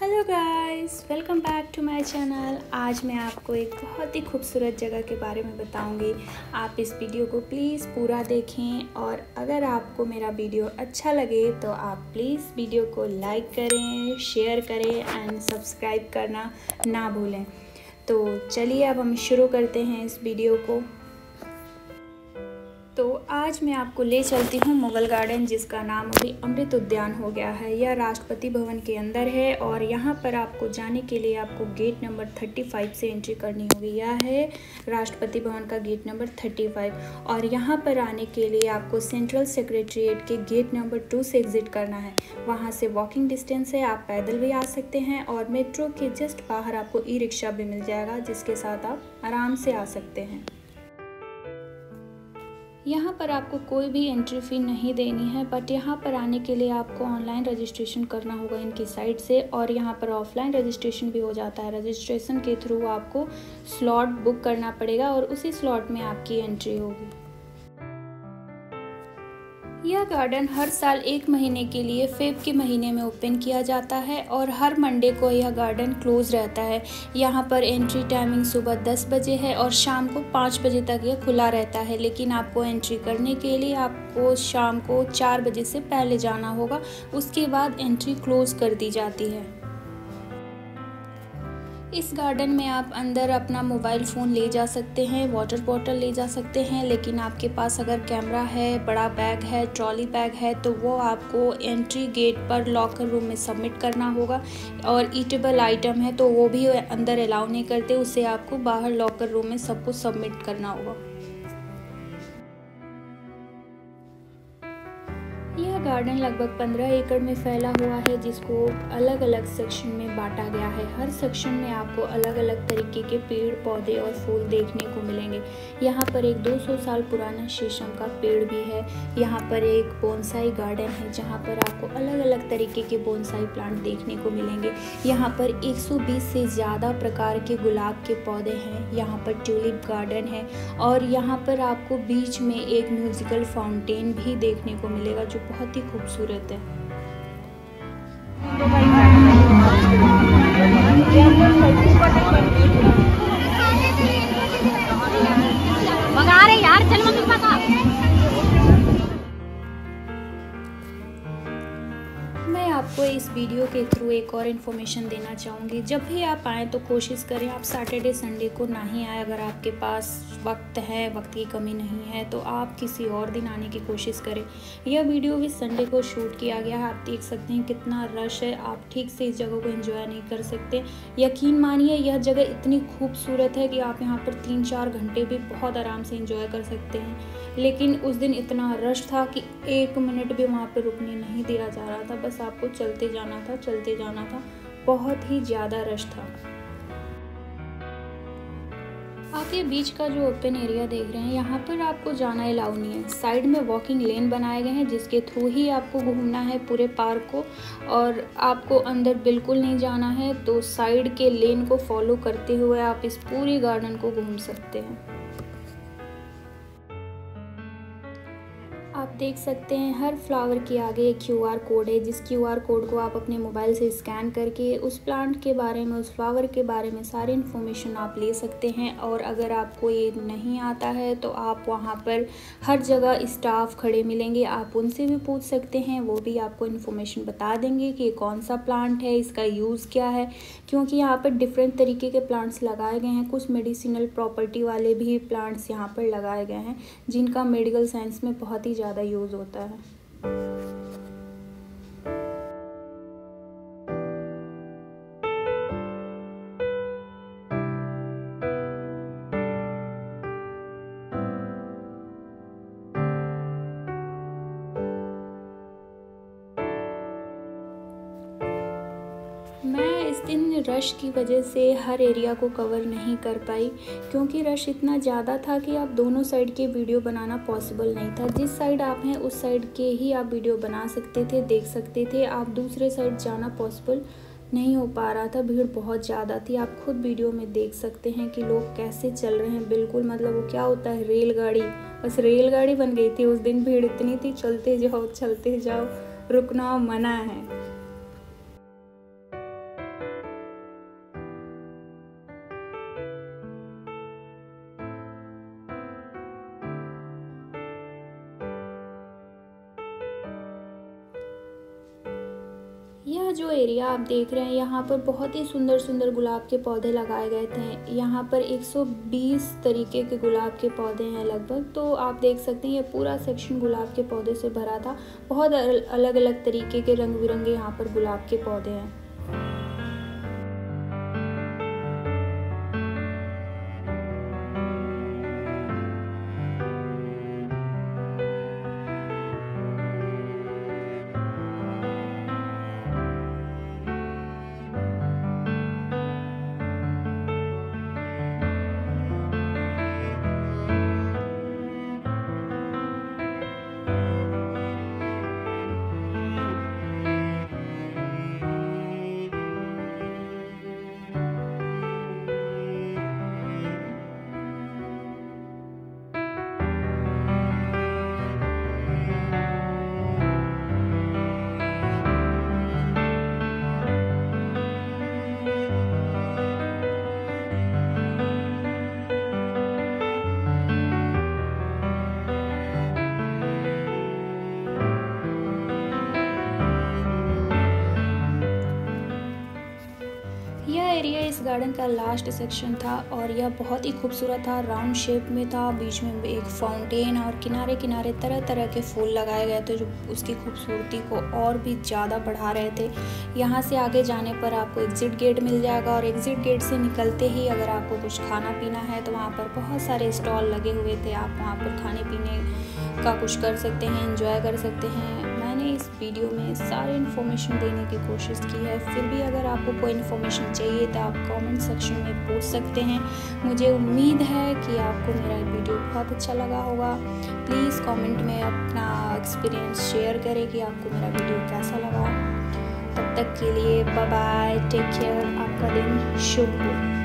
Hello guys welcome back to my channel आज मैं आपको एक बहुत ही खूबसूरत जगह के बारे में बताऊँगी। आप इस वीडियो को प्लीज़ पूरा देखें और अगर आपको मेरा वीडियो अच्छा लगे तो आप प्लीज़ वीडियो को लाइक करें शेयर करें एंड सब्सक्राइब करना ना भूलें। तो चलिए अब हम शुरू करते हैं इस वीडियो को। तो आज मैं आपको ले चलती हूँ मुगल गार्डन, जिसका नाम अभी अमृत उद्यान हो गया है। यह राष्ट्रपति भवन के अंदर है और यहाँ पर आपको जाने के लिए आपको गेट नंबर 35 से एंट्री करनी होगी। यह है राष्ट्रपति भवन का गेट नंबर 35 और यहाँ पर आने के लिए आपको सेंट्रल सेक्रेटरीट के गेट नंबर टू से एग्ज़िट करना है। वहाँ से वॉकिंग डिस्टेंस है, आप पैदल भी आ सकते हैं और मेट्रो के जस्ट बाहर आपको ई रिक्शा भी मिल जाएगा, जिसके साथ आप आराम से आ सकते हैं। यहाँ पर आपको कोई भी एंट्री फ़ी नहीं देनी है बट यहाँ पर आने के लिए आपको ऑनलाइन रजिस्ट्रेशन करना होगा इनकी साइट से और यहाँ पर ऑफलाइन रजिस्ट्रेशन भी हो जाता है। रजिस्ट्रेशन के थ्रू आपको स्लॉट बुक करना पड़ेगा और उसी स्लॉट में आपकी एंट्री होगी। यह गार्डन हर साल एक महीने के लिए फेब के महीने में ओपन किया जाता है और हर मंडे को यह गार्डन क्लोज रहता है। यहाँ पर एंट्री टाइमिंग सुबह 10 बजे है और शाम को 5 बजे तक यह खुला रहता है। लेकिन आपको एंट्री करने के लिए आपको शाम को 4 बजे से पहले जाना होगा। उसके बाद एंट्री क्लोज कर दी जाती है। इस गार्डन में आप अंदर अपना मोबाइल फ़ोन ले जा सकते हैं, वाटर बॉटल ले जा सकते हैं, लेकिन आपके पास अगर कैमरा है, बड़ा बैग है, ट्रॉली बैग है तो वो आपको एंट्री गेट पर लॉकर रूम में सबमिट करना होगा और ईटेबल आइटम है तो वो भी अंदर अलाउ नहीं करते, उसे आपको बाहर लॉकर रूम में सब कुछ सबमिट करना होगा। गार्डन लगभग 15 एकड़ में फैला हुआ है, जिसको अलग अलग सेक्शन में बांटा गया है। हर सेक्शन में आपको अलग अलग तरीके के पेड़, पौधे और फूल देखने को मिलेंगे। यहाँ पर एक 200 साल पुराना शीशम का पेड़ भी है। यहाँ पर एक बोनसाई गार्डन है, जहाँ पर आपको अलग अलग तरीके के बोनसाई प्लांट देखने को मिलेंगे। यहाँ पर 120 से ज़्यादा प्रकार के गुलाब के पौधे हैं। यहाँ पर ट्यूलिप गार्डन है और यहाँ पर आपको बीच में एक म्यूज़िकल फाउंटेन भी देखने को मिलेगा, जो बहुत ही खूबसूरत है। मंगा आपको इस वीडियो के थ्रू एक और इन्फॉर्मेशन देना चाहूँगी। जब भी आप आएँ तो कोशिश करें आप सैटरडे संडे को ना ही आए। अगर आपके पास वक्त है, वक्त की कमी नहीं है तो आप किसी और दिन आने की कोशिश करें। यह वीडियो भी संडे को शूट किया गया। है आप देख सकते हैं कितना रश है। आप ठीक से इस जगह को एंजॉय नहीं कर सकते। यकीन मानिए, यह जगह इतनी खूबसूरत है कि आप यहाँ पर तीन चार घंटे भी बहुत आराम से इंजॉय कर सकते हैं। लेकिन उस दिन इतना रश था कि एक मिनट भी वहाँ पर रुकने नहीं दिया जा रहा था। बस आपको चलते जाना था, चलते जाना था। बहुत ही ज़्यादा रश था। आप ये बीच का जो ओपन एरिया देख रहे हैं, यहाँ पर आपको जाना अलाउ नहीं है। साइड में वॉकिंग लेन बनाए गए हैं, जिसके थ्रू ही आपको घूमना है पूरे पार्क को और आपको अंदर बिल्कुल नहीं जाना है तो साइड के लेन को फॉलो करते हुए आप इस पूरे गार्डन को घूम सकते हैं। देख सकते हैं, हर फ्लावर के आगे एक क्यू आर कोड है। जिस क्यू आर कोड को आप अपने मोबाइल से स्कैन करके, उस प्लांट के बारे में, उस फ्लावर के बारे में सारी इन्फॉर्मेशन आप ले सकते हैं। और अगर आपको ये नहीं आता है तो आप वहाँ पर हर जगह स्टाफ खड़े मिलेंगे। आप उनसे भी पूछ सकते हैं, वो भी आपको इन्फॉर्मेशन बता देंगे कि कौन सा प्लांट है, इसका यूज़ क्या है। क्योंकि यहाँ पर डिफरेंट तरीके के प्लांट्स लगाए गए हैं। कुछ मेडिसिनल प्रॉपर्टी वाले भी प्लांट्स यहाँ पर लगाए गए हैं, जिनका मेडिकल साइंस में बहुत ही ज़्यादा यूज़ होता है। दिन रश की वजह से हर एरिया को कवर नहीं कर पाई, क्योंकि रश इतना ज़्यादा था कि आप दोनों साइड के वीडियो बनाना पॉसिबल नहीं था। जिस साइड आप हैं, उस साइड के ही आप वीडियो बना सकते थे, देख सकते थे। आप दूसरे साइड जाना पॉसिबल नहीं हो पा रहा था। भीड़ बहुत ज़्यादा थी। आप खुद वीडियो में देख सकते हैं कि लोग कैसे चल रहे हैं। बिल्कुल मतलब वो क्या होता है, रेलगाड़ी। बस रेलगाड़ी बन गई थी। उस दिन भीड़ इतनी थी, चलते जाओ चलते जाओ, रुकना मना है। यह जो एरिया आप देख रहे हैं, यहाँ पर बहुत ही सुंदर सुंदर गुलाब के पौधे लगाए गए थे। यहाँ पर 120 तरीके के गुलाब के पौधे हैं लगभग। तो आप देख सकते हैं यह पूरा सेक्शन गुलाब के पौधे से भरा था। बहुत अलग अलग तरीके के रंग बिरंगे यहाँ पर गुलाब के पौधे हैं। गार्डन का लास्ट सेक्शन था और यह बहुत ही खूबसूरत था। राउंड शेप में था, बीच में एक फाउंटेन और किनारे किनारे तरह तरह के फूल लगाए गए थे जो उसकी खूबसूरती को और भी ज़्यादा बढ़ा रहे थे। यहाँ से आगे जाने पर आपको एग्ज़िट गेट मिल जाएगा और एग्ज़िट गेट से निकलते ही अगर आपको कुछ खाना पीना है तो वहाँ पर बहुत सारे स्टॉल लगे हुए थे। आप वहाँ पर खाने पीने का कुछ कर सकते हैं इंजॉय कर सकते हैं। मैंने इस वीडियो में सारे इन्फॉर्मेशन देने की कोशिश की है। फिर भी अगर आपको कोई इन्फॉर्मेशन चाहिए तो आप कमेंट सेक्शन में पूछ सकते हैं। मुझे उम्मीद है कि आपको मेरा वीडियो बहुत अच्छा लगा होगा। प्लीज़ कमेंट में अपना एक्सपीरियंस शेयर करें कि आपको मेरा वीडियो कैसा लगा। तब तक के लिए बाय टेक केयर आपका दिन शुभ हो।